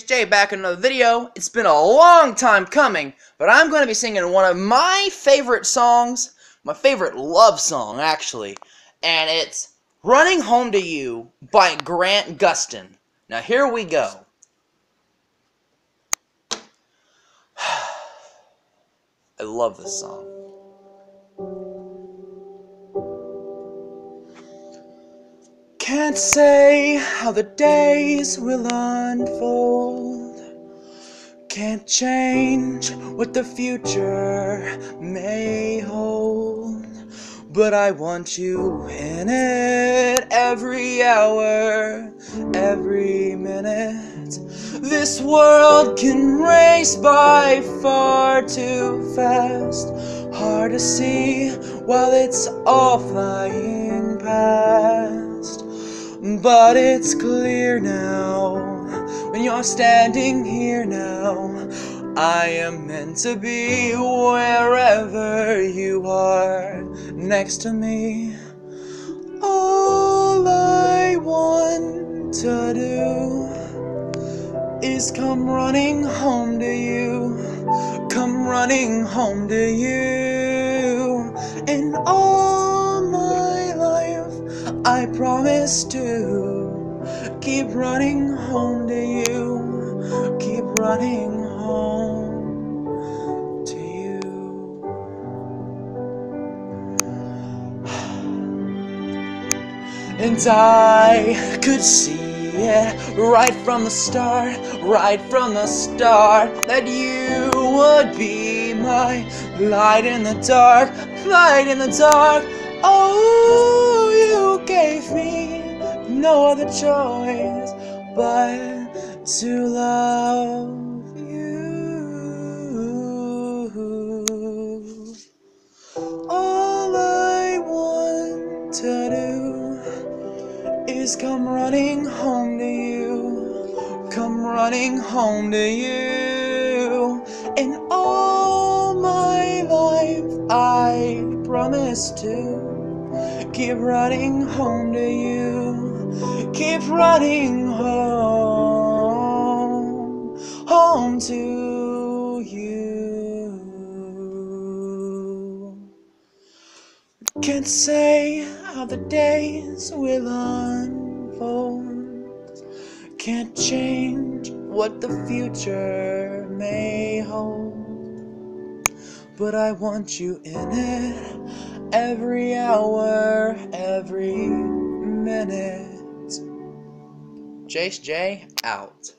It's Jay back in another video. It's been a long time coming, but I'm going to be singing one of my favorite songs, my favorite love song, actually, and it's Running Home to You by Grant Gustin. Now, here we go. I love this song. Can't say how the days will unfold. Can't change what the future may hold. But I want you in it every hour, every minute. This world can race by far too fast. Hard to see while it's all flying past. But it's clear now when you're standing here now. I am meant to be wherever you are next to me. All I want to do is come running home to you, come running home to you. And all I promise to keep running home to you, keep running home to you. And I could see it right from the start, right from the start, that you would be my light in the dark, light in the dark. Oh, you gave me no other choice but to love you. All I want to do is come running home to you, come running home to you. And all my life I promise to keep running home to you, keep running home, home to you. Can't say how the days will unfold. Can't change what the future may hold. But I want you in it every hour, every minute. Jace J out.